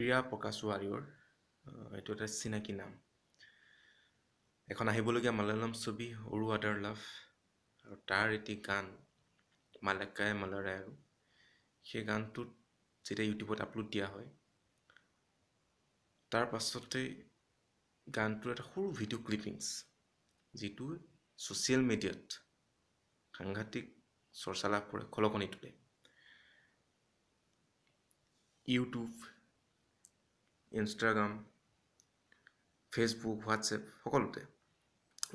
প্ৰিয়া প্ৰকাশ ৱাৰিয়ৰ এইটো এটা চিনাকি নাম। এখন আহিবলগীয়া মালায়ালম ছবি অৰু আদাৰ লাভ আৰু তাৰ এটি গান মালেকাই মালাৰাই আৰু। সেই গানটোত যেতিয়া ইউটিউবত আপলোড দিয়া হয় তাৰ পাছতে গানটোৰ এটা সৰু ভিডিঅ' ক্লিপিংছ যিটো ছ'চিয়েল মিডিয়াত সাংঘাতিক চৰ্চা লাভ কৰে খলকনি তোলে। ইউটিউব ইনষ্টাগ্ৰাম ফেচবুক হোৱাটছএপ সকলোতে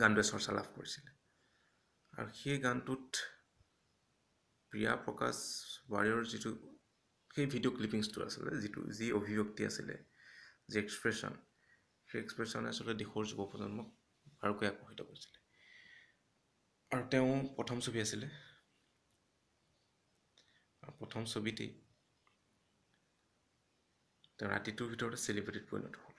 গানটোৱে চৰ্চা লাভ কৰিছিলে। আৰু সেই গানটোত প্ৰিয়া প্ৰকাশ ৱাৰিয়ৰ যিটো সেই ভিডিঅ' ক্লিপিংছটো আছিলে যিটো যি অভিব্যক্তি আছিলে যি এক্সপ্ৰেশ্যন সেই এক্সপ্ৰেশ্যনে আচলতে দেশৰ যুৱ প্ৰজন্মক বাৰুকৈ আকৰ্ষিত কৰিছিলে। আৰু তেওঁ প্ৰথম ছবি আছিলে। প্ৰথম ছবিতেই তেওঁ ৰাতিটোৰ ভিতৰতে চেলিব্ৰিটিত পৰিণত হ'ল।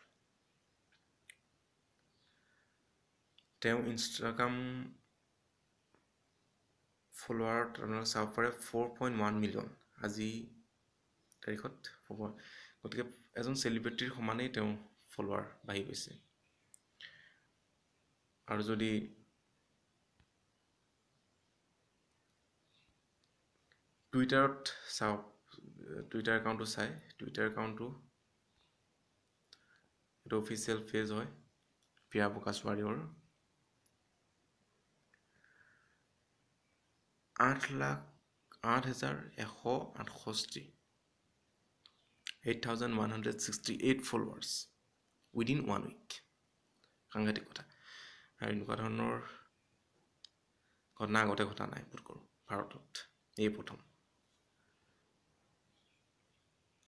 তেওঁ ইনষ্টাগ্ৰাম ফলোৱাৰত আপোনালোকে চাব পাৰে ফ'ৰ পইণ্ট ওৱান মিলিয়ন আজি তাৰিখত গতিকে এজন চেলিব্ৰিটিৰ সমানেই তেওঁ ফলোৱাৰ বাঢ়ি গৈছে। আৰু যদি টুইটাৰত চাওক টুইটাৰ একাউণ্টটো চাই। টুইটাৰ একাউণ্টটো এইটো অফিচিয়েল পেজ হয় প্ৰিয়া প্ৰকাশ ৱাৰিয়ৰ আঠ লাখ আঠ হেজাৰ এশ আঠষষ্ঠি। Eight thousand one hundred sixty eight followers within one week সাংঘাতিক কথা। আৰু এনেকুৱা ধৰণৰ ঘটনা আগতে ঘটা নাই বোধ কৰোঁ ভাৰতত। এই প্ৰথম।